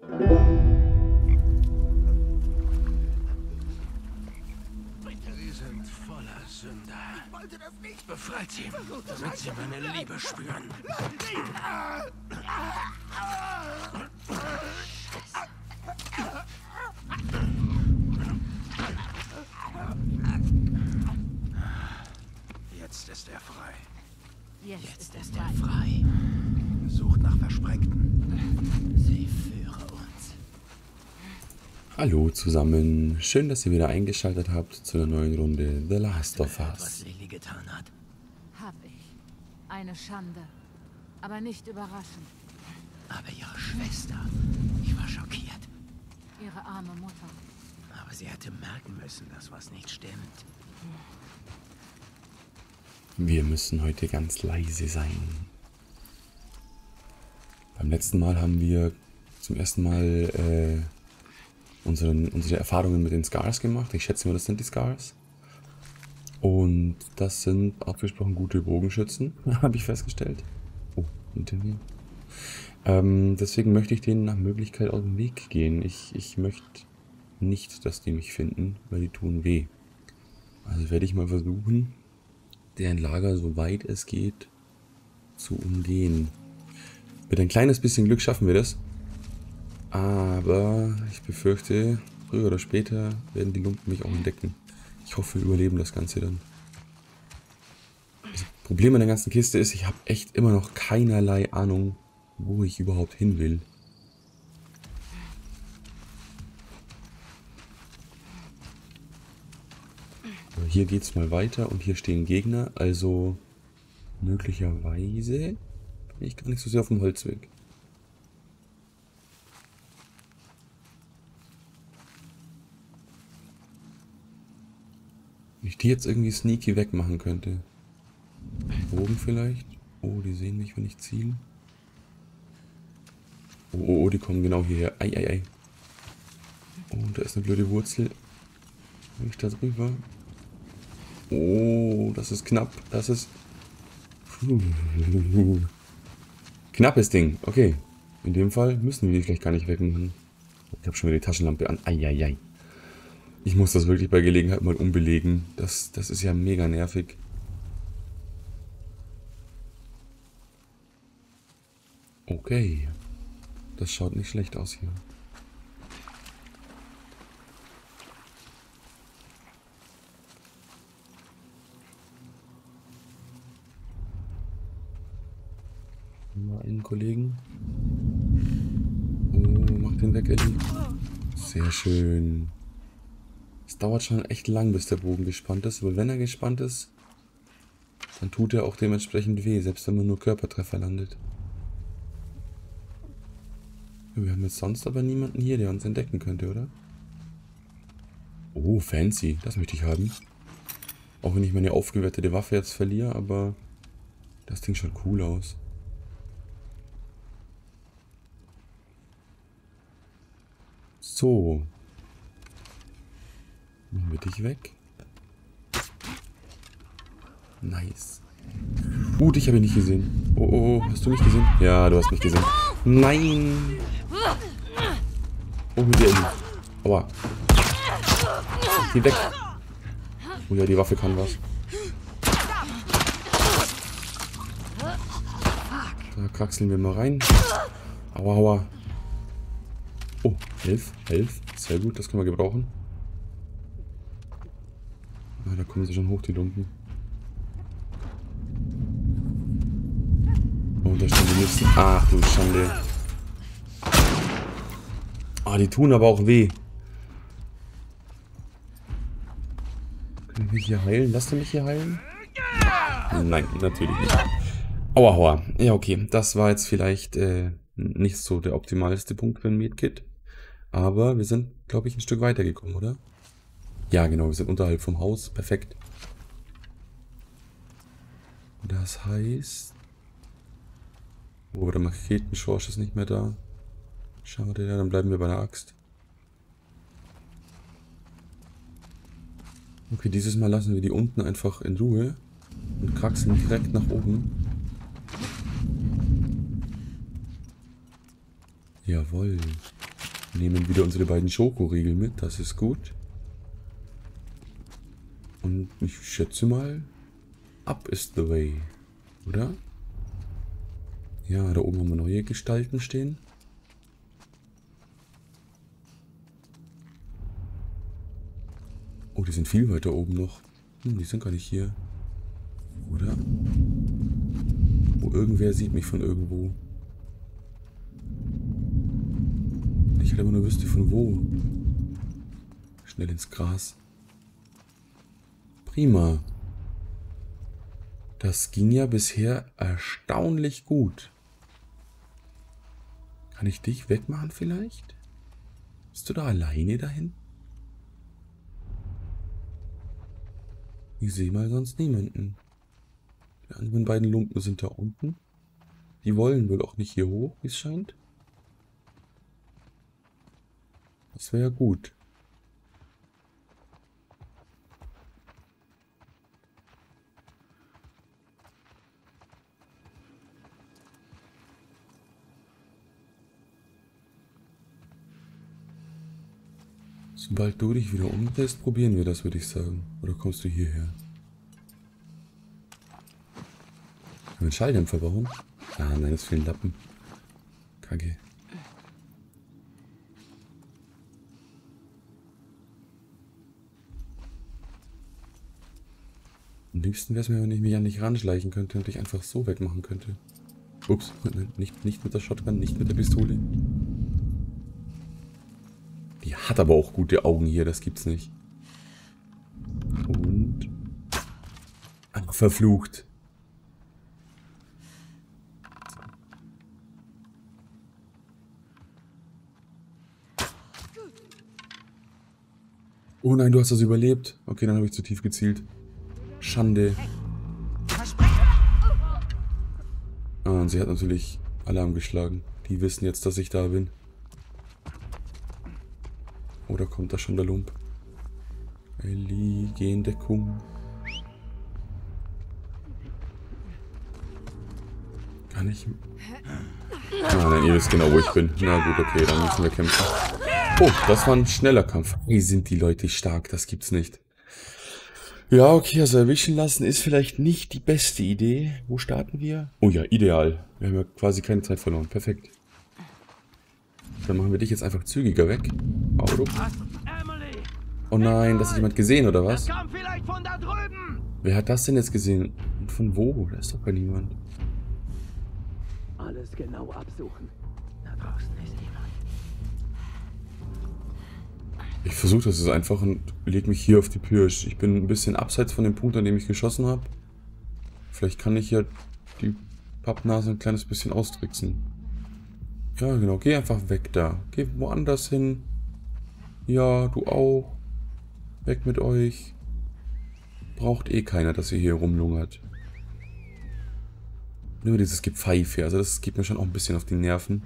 Sie sind voller Sünder. Befreit sie, damit sie meine Liebe spüren. Jetzt ist er frei. Jetzt, Jetzt ist er frei. Sucht nach Versprengten. Sie führe uns. Hallo zusammen, schön, dass ihr wieder eingeschaltet habt zu einer neuen Runde The Last of Was Us. Lily getan hat. Hab ich. Eine Schande. Aber nicht überraschend. Aber ihre Schwester. Ich war schockiert. Ihre arme Mutter. Aber sie hätte merken müssen, dass was nicht stimmt. Wir müssen heute ganz leise sein. Beim letzten Mal haben wir zum ersten Mal äh, unseren, unsere Erfahrungen mit den Scars gemacht. Ich schätze mal, das sind die Scars. Und das sind abgesprochen gute Bogenschützen, habe ich festgestellt. Oh, hinter mir. Ähm, deswegen möchte ich denen nach Möglichkeit aus dem Weg gehen. Ich, ich möchte nicht, dass die mich finden, weil die tun weh. Also werde ich mal versuchen, deren Lager, soweit es geht, zu umgehen. Mit ein kleines bisschen Glück schaffen wir das. Aber ich befürchte, früher oder später werden die Lumpen mich auch entdecken. Ich hoffe, wir überleben das Ganze dann. Das Problem an der ganzen Kiste ist, ich habe echt immer noch keinerlei Ahnung, wo ich überhaupt hin will. Hier geht's mal weiter und hier stehen Gegner, also möglicherweise bin ich gar nicht so sehr auf dem Holzweg. Ich die jetzt irgendwie sneaky wegmachen könnte. Bogen vielleicht? Oh, die sehen mich, wenn ich ziele. Oh, oh, oh, die kommen genau hierher. Ei, ei, ei. Oh, da ist eine blöde Wurzel. Will ich da drüber? Oh, das ist knapp. Das ist... Knappes Ding. Okay. In dem Fall müssen wir die gleich gar nicht wegmachen. Ich habe schon wieder die Taschenlampe an. Eieiei. Ich muss das wirklich bei Gelegenheit mal umbelegen. Das, das ist ja mega nervig. Okay. Das schaut nicht schlecht aus hier. Mal einen Kollegen. Oh, mach den weg, Ellie. Sehr schön. Es dauert schon echt lang, bis der Bogen gespannt ist, aber wenn er gespannt ist, dann tut er auch dementsprechend weh, selbst wenn man nur Körpertreffer landet. Wir haben jetzt sonst aber niemanden hier, der uns entdecken könnte, oder? Oh, fancy. Das möchte ich haben. Auch wenn ich meine aufgewertete Waffe jetzt verliere, aber das Ding schaut cool aus. So. Machen wir dich weg. Nice. Uh, dich habe ich nicht gesehen. Oh, oh, oh, hast du mich gesehen? Ja, du hast mich gesehen. Nein. Oh, mit dir, Ellie. Aua. Geh weg. Oh ja, die Waffe kann was. Da kraxeln wir mal rein. Aua, aua. Oh, elf, elf. Sehr gut, das können wir gebrauchen. Ah, da kommen sie schon hoch, die Lumpen. Oh, da stehen die Nüsse. Ach du Schande. Ah, die tun aber auch weh. Können wir hier heilen? Lass du mich hier heilen? Nein, natürlich nicht. Aua, aua. Ja, okay. Das war jetzt vielleicht äh, nicht so der optimalste Punkt für ein Medkit. Aber wir sind, glaube ich, ein Stück weitergekommen, oder? Ja, genau. Wir sind unterhalb vom Haus. Perfekt. Das heißt... Oh, der Machetenschorsch ist nicht mehr da. Schade, ja, dann bleiben wir bei der Axt. Okay, dieses Mal lassen wir die unten einfach in Ruhe und kraxeln direkt nach oben. Jawohl. Nehmen wieder unsere beiden Schokoriegel mit, das ist gut. Und ich schätze mal, up is the way, oder? Ja, da oben haben wir neue Gestalten stehen. Oh, die sind viel weiter oben noch. Hm, die sind gar nicht hier. Oder? Wo irgendwer sieht mich von irgendwo. Ich hätte aber nur wüsste von wo. Schnell ins Gras. Prima. Das ging ja bisher erstaunlich gut. Kann ich dich wegmachen vielleicht? Bist du da alleine dahin? Ich sehe mal sonst niemanden. Die anderen beiden Lumpen sind da unten. Die wollen wohl auch nicht hier hoch, wie es scheint. Das wäre ja gut. Sobald du dich wieder umdrehst, probieren wir das, würde ich sagen. Oder kommst du hierher? Wir einen Schalldämpfer bauen? Ah, nein, das fehlen Lappen. Kacke. Am liebsten wäre es mir, wenn ich mich an dich ranschleichen könnte und dich einfach so wegmachen könnte. Ups, nicht, nicht mit der Shotgun, nicht mit der Pistole. Hat aber auch gute Augen hier, das gibt's nicht. Und... Einfach verflucht. Oh nein, du hast das überlebt. Okay, dann habe ich zu tief gezielt. Schande. Ah, und sie hat natürlich Alarm geschlagen. Die wissen jetzt, dass ich da bin. Oder kommt da schon der Lump? In Deckung. Kann ich... Ah, nein, ihr wisst genau, wo ich bin. Na gut, okay, dann müssen wir kämpfen. Oh, das war ein schneller Kampf. Wie sind die Leute stark, das gibt's nicht. Ja, okay, also erwischen lassen ist vielleicht nicht die beste Idee. Wo starten wir? Oh ja, ideal. Wir haben ja quasi keine Zeit verloren. Perfekt. Dann machen wir dich jetzt einfach zügiger weg. Auto. Oh nein, das hat jemand gesehen, oder was? Wer hat das denn jetzt gesehen? Und von wo? Da ist doch gar niemand. Alles genau absuchen. Da draußen ist jemand. Ich versuche das jetzt einfach und leg mich hier auf die Pirsch. Ich bin ein bisschen abseits von dem Punkt, an dem ich geschossen habe. Vielleicht kann ich ja die Pappnase ein kleines bisschen austricksen. Ja, genau. Geh einfach weg da. Geh woanders hin. Ja, du auch. Weg mit euch. Braucht eh keiner, dass ihr hier rumlungert. Nur dieses Gepfeife. Also das geht mir schon auch ein bisschen auf die Nerven.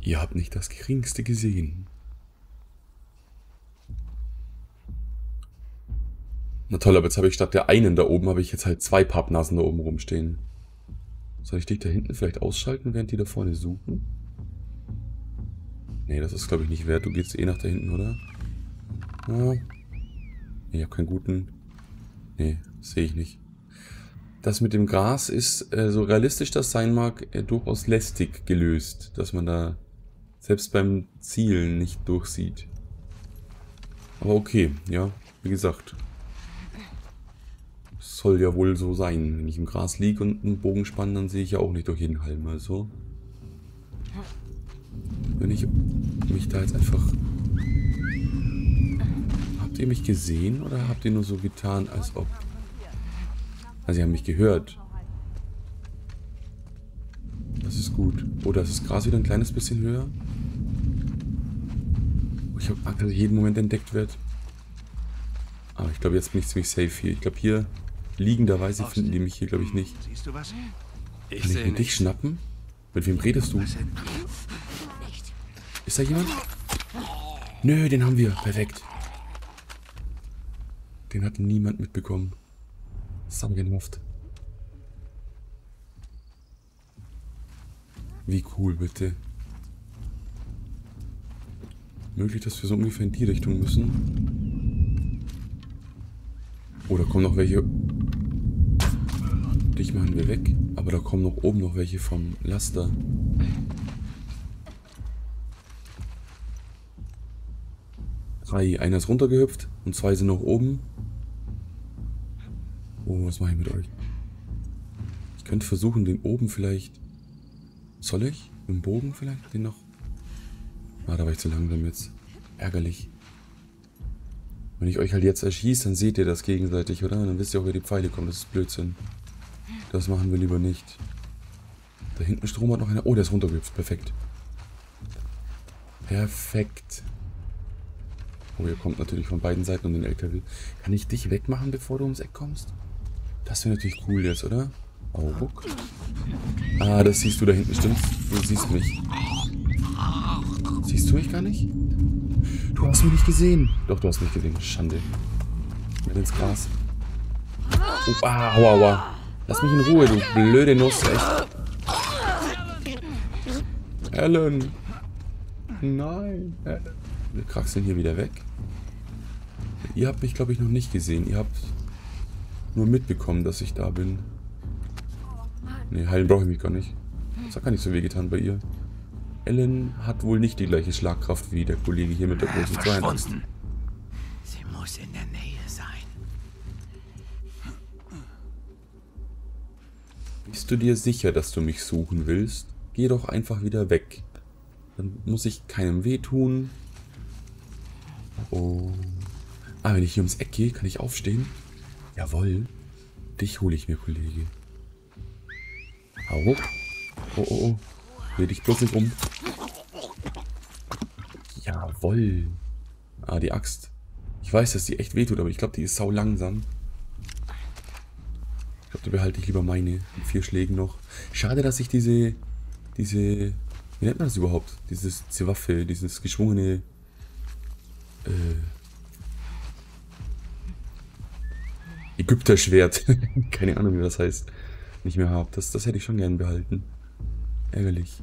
Ihr habt nicht das geringste gesehen. Na toll, aber jetzt habe ich statt der einen da oben, habe ich jetzt halt zwei Pappnasen da oben rumstehen. Soll ich dich da hinten vielleicht ausschalten, während die da vorne suchen? Nee, das ist glaube ich nicht wert. Du gehst eh nach da hinten, oder? Ja. Ich habe keinen guten... Nee, sehe ich nicht. Das mit dem Gras ist, äh, so realistisch das sein mag, äh, durchaus lästig gelöst. Dass man da selbst beim Zielen nicht durchsieht. Aber okay, ja, wie gesagt soll ja wohl so sein. Wenn ich im Gras liege und einen Bogen spanne, dann sehe ich ja auch nicht durch jeden Halm. Also, wenn ich mich da jetzt einfach... Habt ihr mich gesehen oder habt ihr nur so getan, als ob... Also, sie haben mich gehört. Das ist gut. Oder ist das Gras wieder ein kleines bisschen höher? Ich habe Angst, dass ich jeden Moment entdeckt wird. Aber ich glaube, jetzt bin ich ziemlich safe hier. Ich glaube, hier Liegenderweise finden die mich hier, glaube ich, nicht. Ich Kann ich mir dich schnappen? Mit wem redest du? Ist da jemand? Nö, den haben wir. Perfekt. Den hat niemand mitbekommen. Gehofft. Wie cool, bitte. Möglich, dass wir so ungefähr in die Richtung müssen. Oder kommen noch welche... Dich machen wir weg. Aber da kommen noch oben noch welche vom Laster. Drei. Einer ist runtergehüpft und zwei sind noch oben. Oh, was mache ich mit euch? Ich könnte versuchen, den oben vielleicht... Soll ich? Im Bogen vielleicht? Den noch... Ah, da war ich zu langsam jetzt. Ärgerlich. Wenn ich euch halt jetzt erschieße, dann seht ihr das gegenseitig, oder? Dann wisst ihr auch, wer die Pfeile kommen. Das ist Blödsinn. Das machen wir lieber nicht. Da hinten Strom hat noch einer. Oh, der ist runtergehüpft. Perfekt. Perfekt. Oh, ihr kommt natürlich von beiden Seiten um den LKW. Kann ich dich wegmachen, bevor du ums Eck kommst? Das wäre natürlich cool jetzt, oder? Oh, guck. Ah, das siehst du da hinten, stimmt's? Du siehst mich. Siehst du mich gar nicht? Du hast mich nicht gesehen. Doch, du hast mich gesehen. Schande. Mit ins Gras. Oh, ah, aua, aua. Lass mich in Ruhe, du blöde Nuss, echt. Alan. Nein. Alan. Wir kraxeln hier wieder weg. Ihr habt mich, glaube ich, noch nicht gesehen. Ihr habt nur mitbekommen, dass ich da bin. Ne, heilen brauche ich mich gar nicht. Das hat gar nicht so weh getan bei ihr. Ellen hat wohl nicht die gleiche Schlagkraft wie der Kollege hier mit der großen Zweihand. Sie muss in der Nähe Bist du dir sicher, dass du mich suchen willst? Geh doch einfach wieder weg. Dann muss ich keinem wehtun. Oh. Ah, wenn ich hier ums Eck gehe, kann ich aufstehen? Jawohl. Dich hole ich mir, Kollege. Hoch. Oh, oh, oh. Dreh dich bloß nicht um. Jawoll. Ah, die Axt. Ich weiß, dass die echt wehtut, aber ich glaube, die ist sau langsam. Da behalte ich lieber meine. Vier Schlägen noch. Schade, dass ich diese... Diese... Wie nennt man das überhaupt? Dieses, diese Waffe, dieses geschwungene... Äh... Ägypterschwert. Keine Ahnung, wie das heißt. Nicht mehr habe. Das, das hätte ich schon gern behalten. Ärgerlich.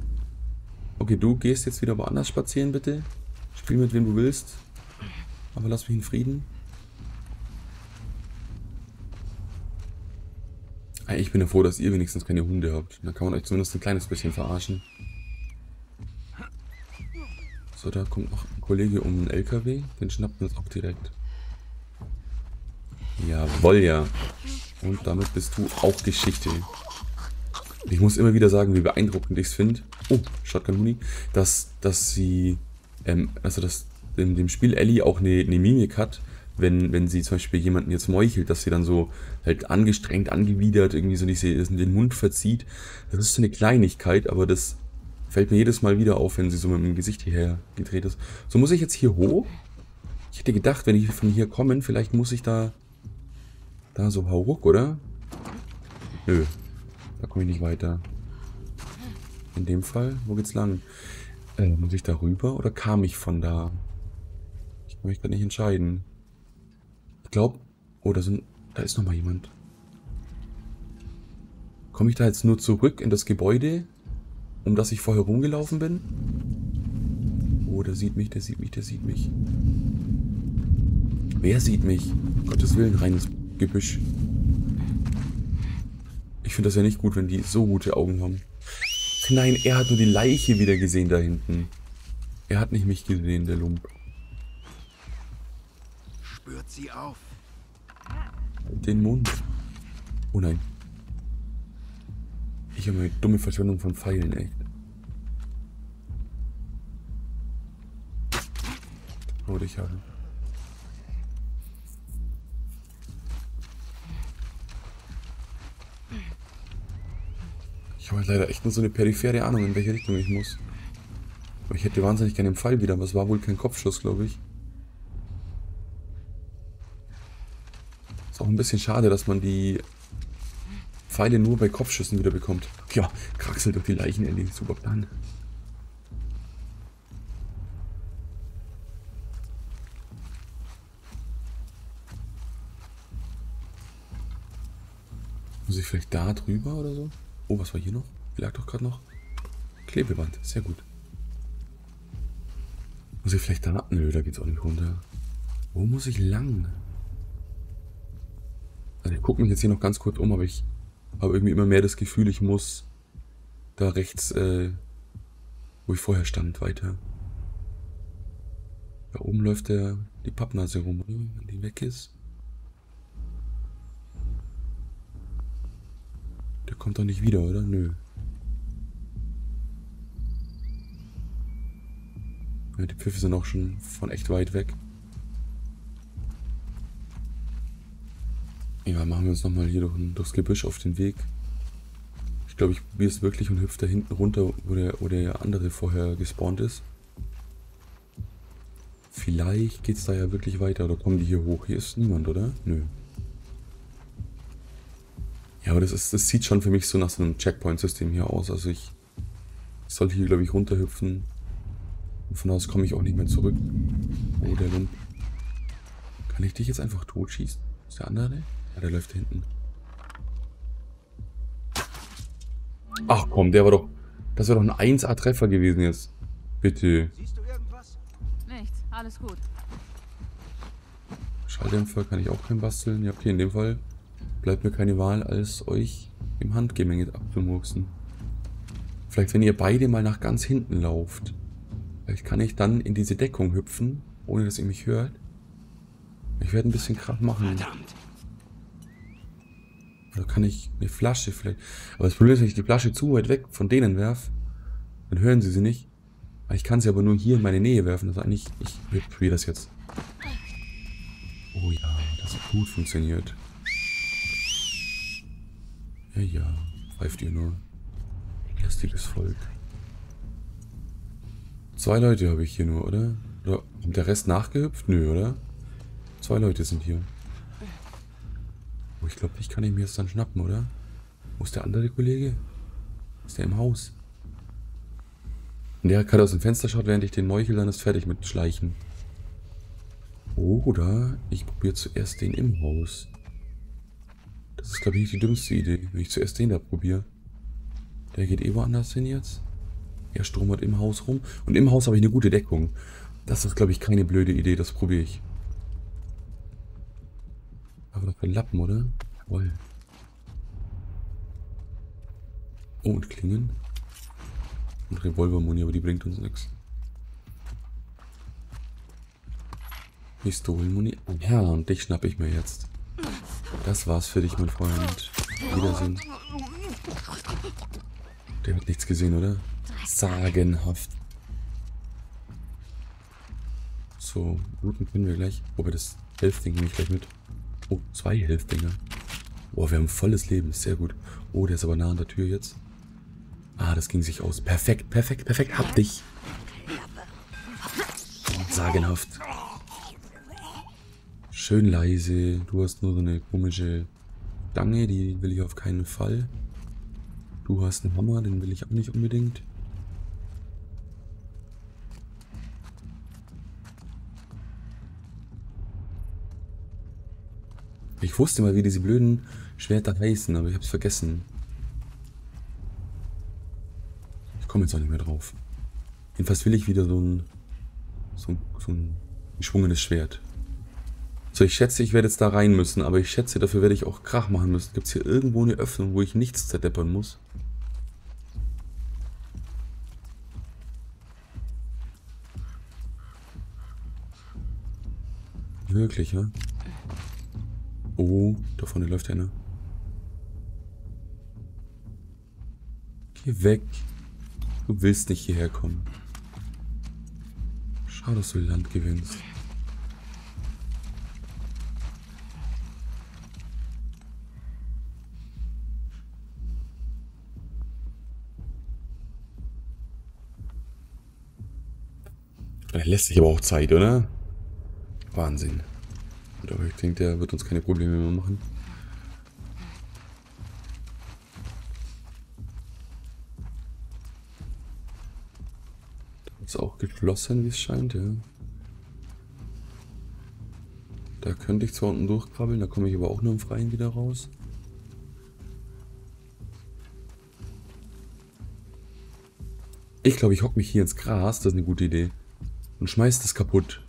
Okay, du gehst jetzt wieder woanders spazieren, bitte. Spiel mit wem du willst. Aber lass mich in Frieden. Ich bin ja froh, dass ihr wenigstens keine Hunde habt. Dann kann man euch zumindest ein kleines bisschen verarschen. So, da kommt noch ein Kollege um den LKW. Den schnappt wir uns auch direkt. Jawoll, ja. Und damit bist du auch Geschichte. Ich muss immer wieder sagen, wie beeindruckend ich es finde. Oh, Shotgun Huni. Dass, dass sie, ähm, also dass in dem Spiel Ellie auch eine, eine Mimik hat, wenn, wenn sie zum Beispiel jemanden jetzt meuchelt, dass sie dann so halt angestrengt, angewidert, irgendwie so diese, den Mund verzieht. Das ist so eine Kleinigkeit, aber das fällt mir jedes Mal wieder auf, wenn sie so mit dem Gesicht hierher gedreht ist. So muss ich jetzt hier hoch. Ich hätte gedacht, wenn ich von hier komme, vielleicht muss ich da da so hauruck, oder? Nö. Da komme ich nicht weiter. In dem Fall, wo geht's lang? Äh, muss ich da rüber oder kam ich von da? Ich kann mich gerade nicht entscheiden. Glaube, oh, da, sind, da ist noch mal jemand. Komme ich da jetzt nur zurück in das Gebäude, um das ich vorher rumgelaufen bin? Oh, der sieht mich, der sieht mich, der sieht mich. Wer sieht mich? Um Gottes Willen, reines Gebüsch. Ich finde das ja nicht gut, wenn die so gute Augen haben. Nein, er hat nur die Leiche wieder gesehen da hinten. Er hat nicht mich gesehen, der Lump. Spürt sie auf. Den Mund. Oh nein. Ich habe eine dumme Verschwendung von Pfeilen, echt. Oh, dich haben. habe halt leider echt nur so eine periphere Ahnung, in welche Richtung ich muss. Aber ich hätte wahnsinnig gerne den Pfeil wieder, aber es war wohl kein Kopfschuss, glaube ich. Auch ein bisschen schade, dass man die Pfeile nur bei Kopfschüssen wieder bekommt. Ja, kraxelt durch die Leichen, Ellie. Super Plan. Muss ich vielleicht da drüber oder so? Oh, was war hier noch? Hier lag doch gerade noch. Klebeband, sehr gut. Muss ich vielleicht da... Nö, da geht's auch nicht runter. Wo muss ich lang? Also ich gucke mich jetzt hier noch ganz kurz um, aber ich habe irgendwie immer mehr das Gefühl, ich muss da rechts, äh, wo ich vorher stand, weiter. Da oben läuft der die Pappnase rum? Wenn die weg ist. Der kommt doch nicht wieder, oder? Nö. Ja, die Pfiffe sind auch schon von echt weit weg. Ja, machen wir uns nochmal hier durch, durchs Gebüsch auf den Weg. Ich glaube, ich probiere es wirklich und hüpfe da hinten runter, wo der, wo der andere vorher gespawnt ist. Vielleicht geht es da ja wirklich weiter. Oder kommen die hier hoch? Hier ist niemand, oder? Nö. Ja, aber das, ist, das sieht schon für mich so nach so einem Checkpoint-System hier aus. Also ich, ich sollte hier, glaube ich, runterhüpfen. Und von aus komme ich auch nicht mehr zurück. Oh, der Lump. Kann ich dich jetzt einfach totschießen? Ist der andere? Ja, der läuft hinten. Ach komm, der war doch... Das wäre doch ein 1A-Treffer gewesen jetzt. Bitte. Siehst du irgendwas? Nichts, alles gut. Schalldämpfer kann ich auch kein basteln. Ja, okay, in dem Fall bleibt mir keine Wahl, als euch im Handgemenge abzumurksen. Vielleicht, wenn ihr beide mal nach ganz hinten lauft. Vielleicht kann ich dann in diese Deckung hüpfen, ohne dass ihr mich hört. Ich werde ein bisschen Krach machen. Verdammt. Oder kann ich eine Flasche vielleicht... Aber das Problem ist, wenn ich die Flasche zu weit weg von denen werfe, dann hören sie sie nicht. Ich kann sie aber nur hier in meine Nähe werfen. Das ist eigentlich... Ich probiere das jetzt. Oh ja, das hat gut funktioniert. Ja, ja. Pfeift ihr nur. Lästiges Volk. Zwei Leute habe ich hier nur, oder? Oder kommt der Rest nachgehüpft? Nö, oder? Zwei Leute sind hier. Ich glaube, ich kann ihn mir jetzt dann schnappen, oder? Wo ist der andere Kollege? Ist der im Haus? Und der gerade aus dem Fenster schaut, während ich den Meuchel dann ist fertig mit Schleichen. Oder ich probiere zuerst den im Haus. Das ist, glaube ich, die dümmste Idee, wenn ich zuerst den da probiere. Der geht eh woanders hin jetzt. Er stromert im Haus rum. Und im Haus habe ich eine gute Deckung. Das ist, glaube ich, keine blöde Idee. Das probiere ich. Aber doch kein Lappen, oder? Jawohl. Oh, und Klingen. Und Revolvermuni, aber die bringt uns nichts. Pistolenmuni. Ja, und dich schnapp ich mir jetzt. Das war's für dich, mein Freund. Wiedersehen. Der hat nichts gesehen, oder? Sagenhaft. So, guten können wir gleich. Wobei das Helfding nehme ich gleich mit. Oh, zwei Helfdinger. Boah, wir haben volles Leben. Sehr gut. Oh, der ist aber nah an der Tür jetzt. Ah, das ging sich aus. Perfekt, perfekt, perfekt. Hab dich. Sagenhaft. Schön leise. Du hast nur so eine komische Stange, die will ich auf keinen Fall. Du hast einen Hammer, den will ich auch nicht unbedingt. Ich wusste mal, wie diese blöden Schwerter heißen, aber ich hab's vergessen. Ich komme jetzt auch nicht mehr drauf. Jedenfalls will ich wieder so ein, so so ein geschwungenes Schwert. So, ich schätze, ich werde jetzt da rein müssen, aber ich schätze, dafür werde ich auch Krach machen müssen. Gibt es hier irgendwo eine Öffnung, wo ich nichts zerdeppern muss? Wirklich, ja? Oh, da vorne läuft einer. Geh weg. Du willst nicht hierher kommen. Schau, dass du Land gewinnst. Er lässt sich aber auch Zeit, oder? Wahnsinn. Aber ich denke, der wird uns keine Probleme mehr machen. Ist auch geschlossen, wie es scheint, ja. Da könnte ich zwar unten durchkrabbeln, da komme ich aber auch nur im Freien wieder raus. Ich glaube, ich hocke mich hier ins Gras, das ist eine gute Idee. Und schmeiß das kaputt.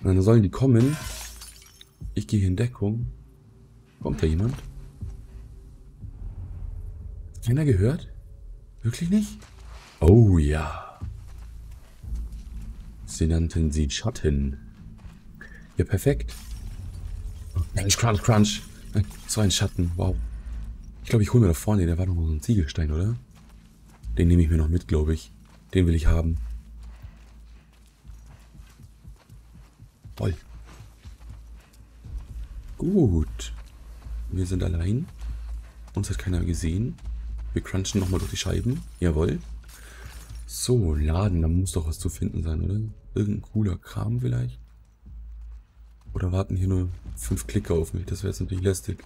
Und dann sollen die kommen. Ich gehe hier in Deckung. Kommt da jemand? Keiner gehört? Wirklich nicht? Oh ja. Sie nannten sie Schatten. Ja, perfekt. Crunch, crunch, crunch. So ein Schatten, wow. Ich glaube, ich hole mir da vorne, der war doch noch so ein Ziegelstein, oder? Den nehme ich mir noch mit, glaube ich. Den will ich haben. Toll. Gut. Wir sind allein. Uns hat keiner gesehen. Wir crunchen nochmal durch die Scheiben. Jawohl. So, laden. Da muss doch was zu finden sein, oder? Irgendein cooler Kram vielleicht? Oder warten hier nur fünf Klicker auf mich? Das wäre jetzt natürlich lästig.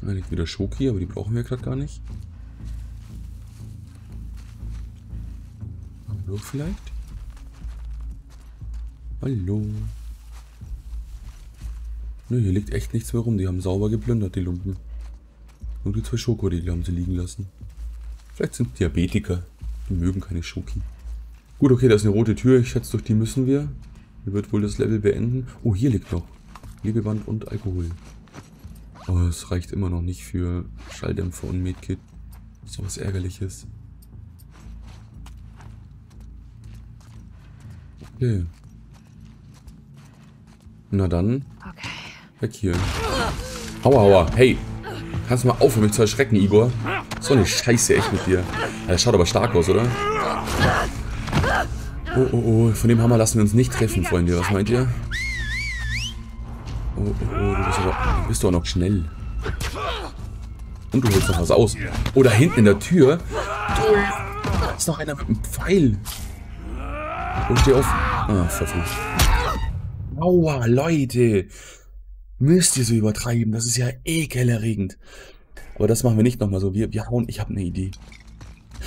Eigentlich wieder Schoki, aber die brauchen wir gerade gar nicht. Hallo vielleicht? Hallo. Ne, hier liegt echt nichts mehr rum. Die haben sauber geplündert, die Lumpen. Nur die zwei Schokoriegel haben sie liegen lassen. Vielleicht sind Diabetiker. Die mögen keine Schoki. Gut, okay, da ist eine rote Tür. Ich schätze, durch die müssen wir. Hier wird wohl das Level beenden. Oh, hier liegt noch. Lebeband und Alkohol. Aber oh, es reicht immer noch nicht für Schalldämpfer und Medkit. So was ärgerliches. Okay. Na dann. Okay. Weg hier. Aua, aua. Hey. Kannst du mal aufhören, mich zu erschrecken, Igor? So eine Scheiße, echt mit dir. Er schaut aber stark aus, oder? Oh, oh, oh. Von dem Hammer lassen wir uns nicht treffen, Freunde. Was meint ihr? Oh, oh, oh, du bist aber... Bist du auch noch schnell. Und du holst noch was aus. Oh, da hinten in der Tür. Da ist noch einer mit einem Pfeil. Und steh auf. Ah, verflucht. Aua, Leute. Müsst ihr so übertreiben. Das ist ja ekelerregend. Aber das machen wir nicht nochmal so. Wir, wir hauen... Ich habe eine Idee.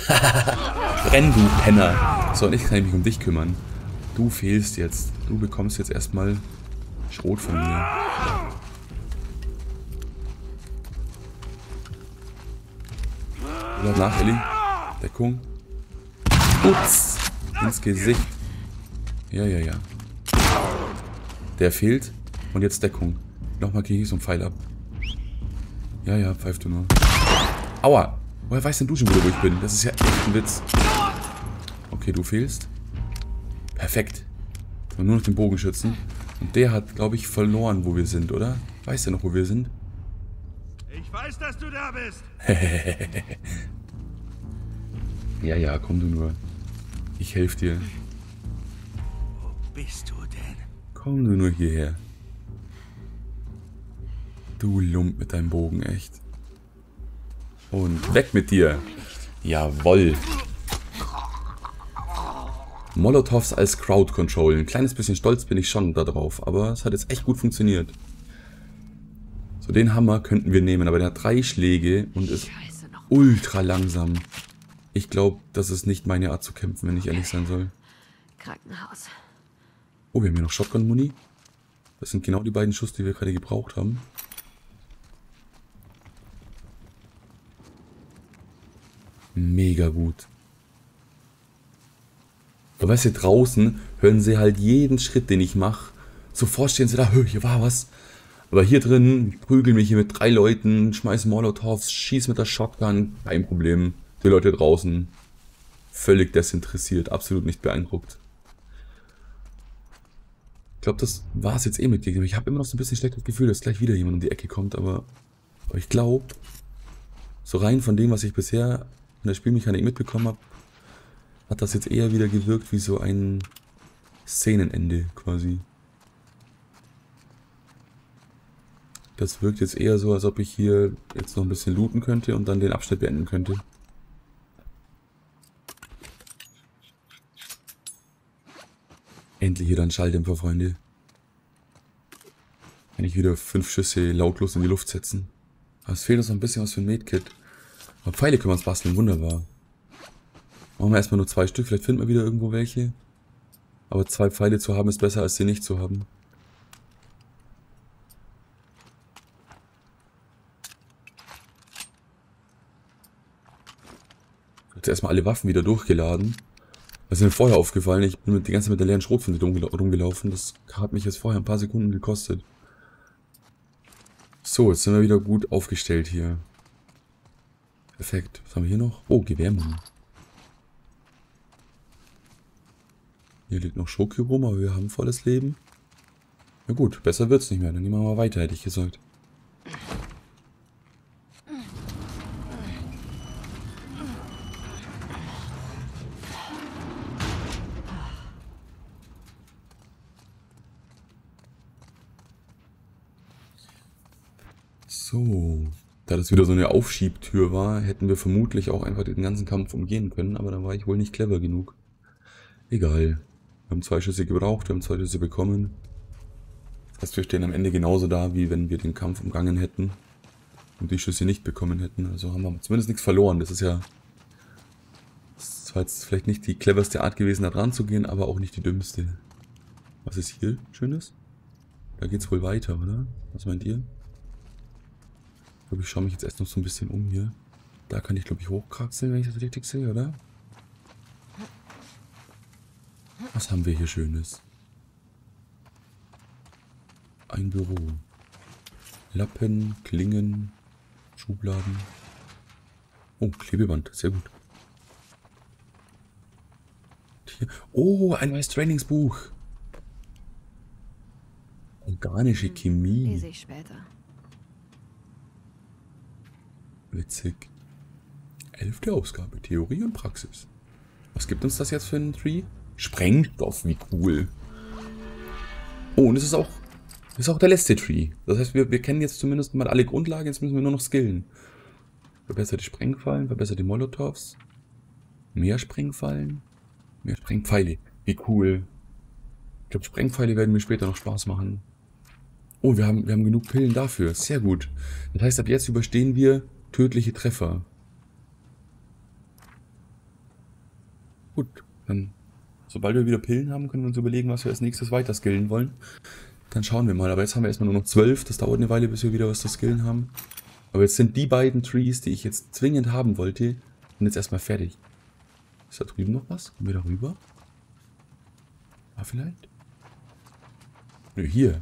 Brenn, du Penner. So, und ich kann mich um dich kümmern. Du fehlst jetzt. Du bekommst jetzt erstmal Schrot von mir. Oder nach, Ellie. Deckung. Ups. Ins Gesicht. Ja, ja, ja. Der fehlt. Und jetzt Deckung. Nochmal kriege ich so einen Pfeil ab. Ja, ja, pfeift du nur. Aua. Woher weißt denn du schon wieder, wo ich bin? Das ist ja echt ein Witz. Okay, du fehlst. Perfekt. Und nur noch den Bogenschützen. Und der hat, glaube ich, verloren, wo wir sind, oder? Weißt du noch, wo wir sind? Ich weiß, dass du da bist. ja, ja, komm du nur. Ich helfe dir. Wo bist du denn? Komm du nur hierher. Du Lump mit deinem Bogen, echt. Und weg mit dir. Jawoll. Molotovs als Crowd Control. Ein kleines bisschen stolz bin ich schon darauf, aber es hat jetzt echt gut funktioniert. So, den Hammer könnten wir nehmen, aber der hat drei Schläge und ist ultra langsam. Ich glaube, das ist nicht meine Art zu kämpfen, wenn ich ehrlich sein soll. Krankenhaus. Oh, wir haben hier noch Shotgun-Muni. Das sind genau die beiden Schuss, die wir gerade gebraucht haben. Mega gut. Aber weißt du, draußen hören sie halt jeden Schritt, den ich mache. Sofort stehen sie da, hier war was. Aber hier drin, ich prügel mich hier mit drei Leuten, schmeiß Molotovs, schieß mit der Shotgun, kein Problem. Die Leute draußen, völlig desinteressiert, absolut nicht beeindruckt. Ich glaube, das war es jetzt eh mit dir. Ich habe immer noch so ein bisschen schlechtes Gefühl, dass gleich wieder jemand um die Ecke kommt, aber, aber ich glaube, so rein von dem, was ich bisher in der Spielmechanik mitbekommen habe, hat das jetzt eher wieder gewirkt wie so ein Szenenende quasi. Das wirkt jetzt eher so, als ob ich hier jetzt noch ein bisschen looten könnte und dann den Abschnitt beenden könnte. Endlich wieder ein Schalldämpfer, Freunde. Kann ich wieder fünf Schüsse lautlos in die Luft setzen. Aber es fehlt uns noch ein bisschen was für ein Medkit. Aber Pfeile können wir uns basteln, wunderbar. Machen wir erstmal nur zwei Stück, vielleicht finden wir wieder irgendwo welche. Aber zwei Pfeile zu haben ist besser, als sie nicht zu haben. Jetzt erstmal alle Waffen wieder durchgeladen. Das ist mir vorher aufgefallen, ich bin die ganze Zeit mit der leeren Schrotflinte rumgelaufen. Das hat mich jetzt vorher ein paar Sekunden gekostet. So, jetzt sind wir wieder gut aufgestellt hier. Perfekt. Was haben wir hier noch? Oh, Gewehrmann. Hier liegt noch Schoki rum, aber wir haben volles Leben. Na gut, besser wird's nicht mehr. Dann gehen wir mal weiter, hätte ich gesagt. So, da das wieder so eine Aufschiebtür war, hätten wir vermutlich auch einfach den ganzen Kampf umgehen können, aber da war ich wohl nicht clever genug. Egal. Wir haben zwei Schüsse gebraucht, wir haben zwei Schüsse bekommen. Das heißt, wir stehen am Ende genauso da, wie wenn wir den Kampf umgangen hätten und die Schüsse nicht bekommen hätten. Also haben wir zumindest nichts verloren. Das ist ja... Das war jetzt vielleicht nicht die cleverste Art gewesen, da dran zu gehen, aber auch nicht die dümmste. Was ist hier Schönes? Da geht's wohl weiter, oder? Was meint ihr? Ich glaube, ich schaue mich jetzt erst noch so ein bisschen um hier. Da kann ich, glaube ich, hochkraxeln, wenn ich das richtig sehe, oder? Was haben wir hier Schönes? Ein Büro. Lappen, Klingen, Schubladen. Oh, Klebeband, sehr gut. Hier. Oh, ein neues Trainingsbuch. Organische Chemie. Lese ich später. Witzig. Elfte Ausgabe, Theorie und Praxis. Was gibt uns das jetzt für ein Tree? Sprengstoff, wie cool. Oh, und es ist auch, das ist auch der letzte Tree. Das heißt, wir, wir kennen jetzt zumindest mal alle Grundlagen, jetzt müssen wir nur noch skillen. Verbesserte Sprengfallen, verbesserte Molotovs. Mehr Sprengfallen. Mehr Sprengpfeile. Wie cool. Ich glaube, Sprengpfeile werden mir später noch Spaß machen. Oh, wir haben, wir haben genug Pillen dafür. Sehr gut. Das heißt, ab jetzt überstehen wir tödliche Treffer. Gut, dann sobald wir wieder Pillen haben, können wir uns überlegen, was wir als nächstes weiter skillen wollen. Dann schauen wir mal. Aber jetzt haben wir erstmal nur noch zwölf. Das dauert eine Weile, bis wir wieder was zu skillen haben. Aber jetzt sind die beiden Trees, die ich jetzt zwingend haben wollte, sind jetzt erstmal fertig. Ist da drüben noch was? Kommen wir da rüber? Ah, vielleicht? Nö, hier.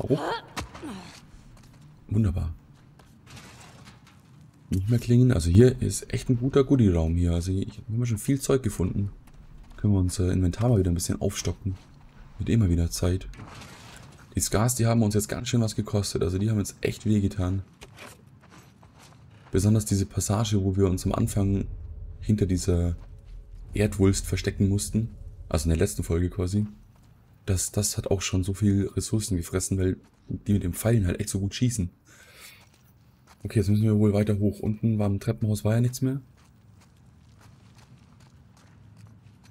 Hoch. Wunderbar. Nicht mehr klingen. Also hier ist echt ein guter Goodie-Raum hier. Also ich habe schon viel Zeug gefunden. Können wir unser Inventar mal wieder ein bisschen aufstocken. Wird immer wieder Zeit. Die Scars, die haben uns jetzt ganz schön was gekostet. Also die haben jetzt echt wehgetan. Besonders diese Passage, wo wir uns am Anfang hinter dieser Erdwulst verstecken mussten. Also in der letzten Folge quasi. Das, das hat auch schon so viel Ressourcen gefressen, weil die mit dem Pfeilen halt echt so gut schießen. Okay, jetzt müssen wir wohl weiter hoch. Unten war im Treppenhaus war ja nichts mehr.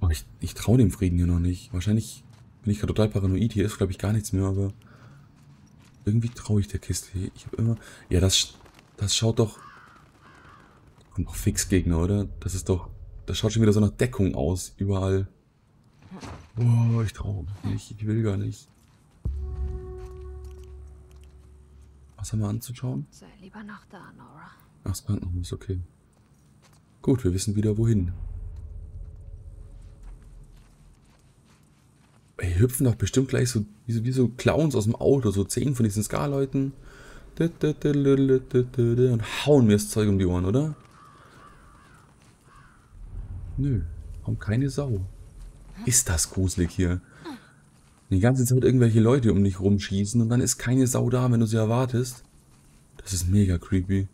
Aber ich, ich traue dem Frieden hier noch nicht. Wahrscheinlich bin ich gerade total paranoid. Hier ist, glaube ich, gar nichts mehr, aber irgendwie traue ich der Kiste. Ich habe immer... Ja, das, das schaut doch... Kommt doch Fixgegner, oder? Das ist doch... Das schaut schon wieder so nach Deckung aus, überall. Oh, ich traue nicht. Ich will gar nicht. Was haben wir anzuschauen? Sei lieber noch da, Nora. Ach, das Krankenhaus, okay. Gut, wir wissen wieder wohin. Ey, hüpfen doch bestimmt gleich so wie, so wie so Clowns aus dem Auto, so zehn von diesen Ska-Leuten. Und hauen mir das Zeug um die Ohren, oder? Nö, kommt keine Sau. Ist das gruselig hier. Die ganze Zeit irgendwelche Leute um dich rumschießen und dann ist keine Sau da, wenn du sie erwartest. Das ist mega creepy.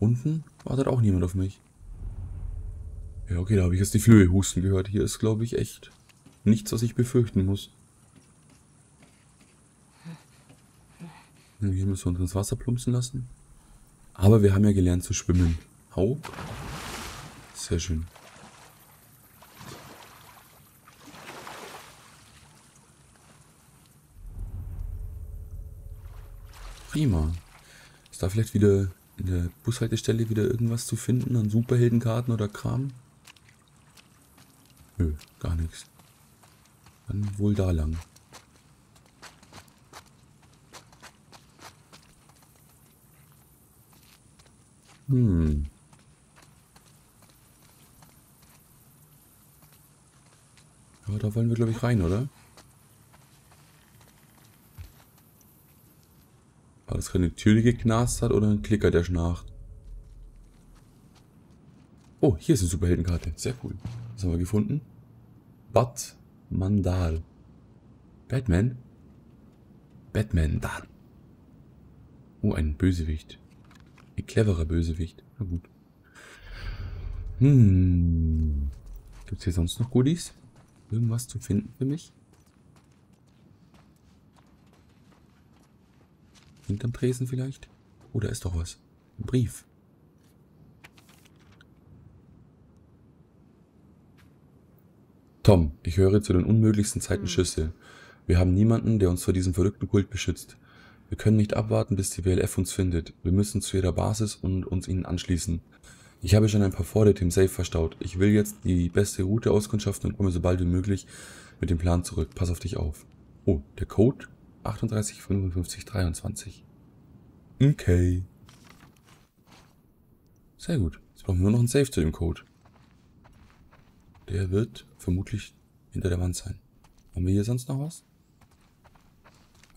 Unten wartet auch niemand auf mich. Ja, okay, da habe ich jetzt die Flöhe husten gehört. Hier ist, glaube ich, echt nichts, was ich befürchten muss. Hier müssen wir uns ins Wasser plumpsen lassen. Aber wir haben ja gelernt zu schwimmen. Hau. Sehr schön. prima. Ist da vielleicht wieder in der Bushaltestelle wieder irgendwas zu finden an Superheldenkarten oder Kram? Nö, gar nichts. Dann wohl da lang. Hm. Aber da wollen wir, glaube ich, rein, oder? War das keine Tür, die geknarzt hat oder ein Klicker, der schnarcht? Oh, hier ist eine Superheldenkarte. Sehr cool. Was haben wir gefunden? Bat Mandal. Batman? Batman da. Oh, ein Bösewicht. Ein cleverer Bösewicht. Na gut. Hm. Gibt es hier sonst noch Goodies? Irgendwas zu finden für mich? Hinterm Tresen vielleicht? Oder ist doch was? Ein Brief. Tom, ich höre zu den unmöglichsten Zeiten Schüsse. Wir haben niemanden, der uns vor diesem verrückten Kult beschützt. Wir können nicht abwarten, bis die WLF uns findet. Wir müssen zu ihrer Basis und uns ihnen anschließen. Ich habe schon ein paar Vorräte im Safe verstaut. Ich will jetzt die beste Route auskundschaften und komme so bald wie möglich mit dem Plan zurück. Pass auf dich auf. Oh, der Code 385523. Okay. Sehr gut. Jetzt brauchen wir nur noch ein Safe zu dem Code. Der wird vermutlich hinter der Wand sein. Haben wir hier sonst noch was?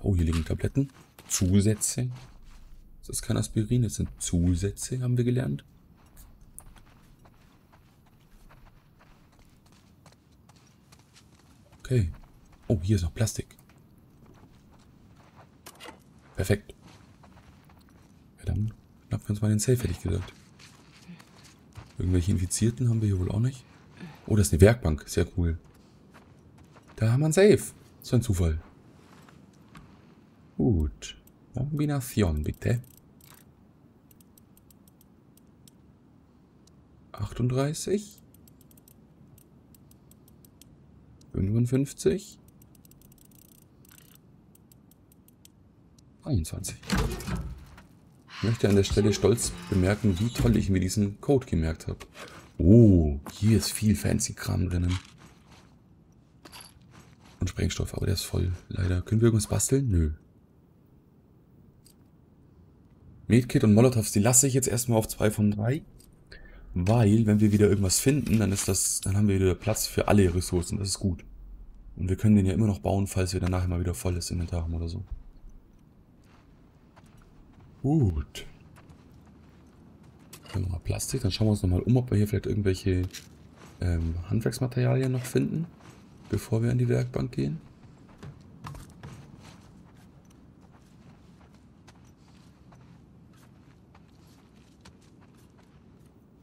Oh, hier liegen Tabletten. Zusätze. Das ist kein Aspirin, das sind Zusätze, haben wir gelernt. Okay. Oh, hier ist noch Plastik. Perfekt. Ja, dann schnappen wir uns mal den Safe, hätte ich gesagt. Irgendwelche Infizierten haben wir hier wohl auch nicht. Oh, das ist eine Werkbank. Sehr cool. Da haben wir ein Safe. So ein Zufall. Gut. Kombination, bitte. 38. 55. 21. Ich möchte an der Stelle stolz bemerken, wie toll ich mir diesen Code gemerkt habe. Oh, hier ist viel fancy Kram drinnen. Und Sprengstoff, aber der ist voll. Leider. Können wir irgendwas basteln? Nö. Medkit und Molotovs, die lasse ich jetzt erstmal auf 2 von 3. Weil, wenn wir wieder irgendwas finden, dann ist das, dann haben wir wieder Platz für alle Ressourcen. Das ist gut. Und wir können den ja immer noch bauen, falls wir danach mal wieder volles Inventar haben oder so. Gut. Hier nochmal Plastik. Dann schauen wir uns nochmal um, ob wir hier vielleicht irgendwelche ähm, Handwerksmaterialien noch finden, bevor wir an die Werkbank gehen.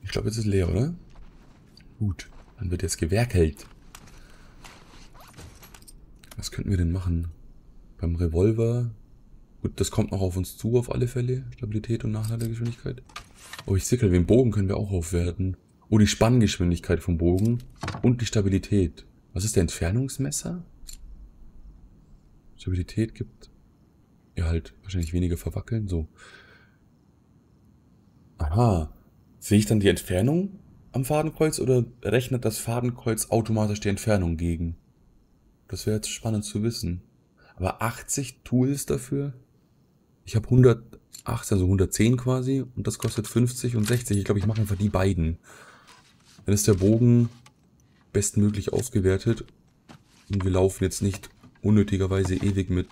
Ich glaube, jetzt ist leer, oder? Gut, dann wird jetzt gewerkelt. Was könnten wir denn machen? Beim Revolver. Gut, das kommt noch auf uns zu, auf alle Fälle. Stabilität und Nachladegeschwindigkeit. Oh, ich gerade, den Bogen können wir auch aufwerten. Oh, die Spanngeschwindigkeit vom Bogen und die Stabilität. Was ist der Entfernungsmesser? Stabilität gibt ja halt wahrscheinlich weniger verwackeln. So. Aha. Sehe ich dann die Entfernung am Fadenkreuz oder rechnet das Fadenkreuz automatisch die Entfernung gegen? Das wäre jetzt spannend zu wissen. Aber 80 Tools dafür? Ich habe 100 8, also 110 quasi. Und das kostet 50 und 60. Ich glaube, ich mache einfach die beiden. Dann ist der Bogen bestmöglich ausgewertet. Und wir laufen jetzt nicht unnötigerweise ewig mit,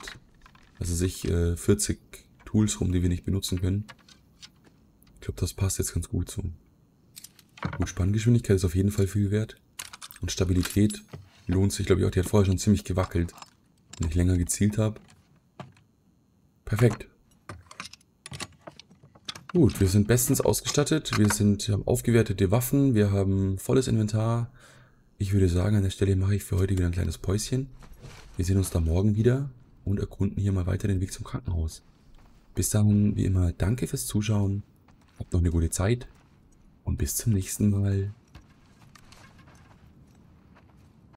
also sich äh, 40 Tools rum, die wir nicht benutzen können. Ich glaube, das passt jetzt ganz gut so. Gut, Spanngeschwindigkeit ist auf jeden Fall viel wert. Und Stabilität lohnt sich, glaube ich, auch. Die hat vorher schon ziemlich gewackelt. Wenn ich länger gezielt habe. Perfekt. Gut, wir sind bestens ausgestattet. Wir sind haben aufgewertete Waffen. Wir haben volles Inventar. Ich würde sagen, an der Stelle mache ich für heute wieder ein kleines Päuschen. Wir sehen uns da morgen wieder und erkunden hier mal weiter den Weg zum Krankenhaus. Bis dahin, wie immer, danke fürs Zuschauen. Habt noch eine gute Zeit und bis zum nächsten Mal.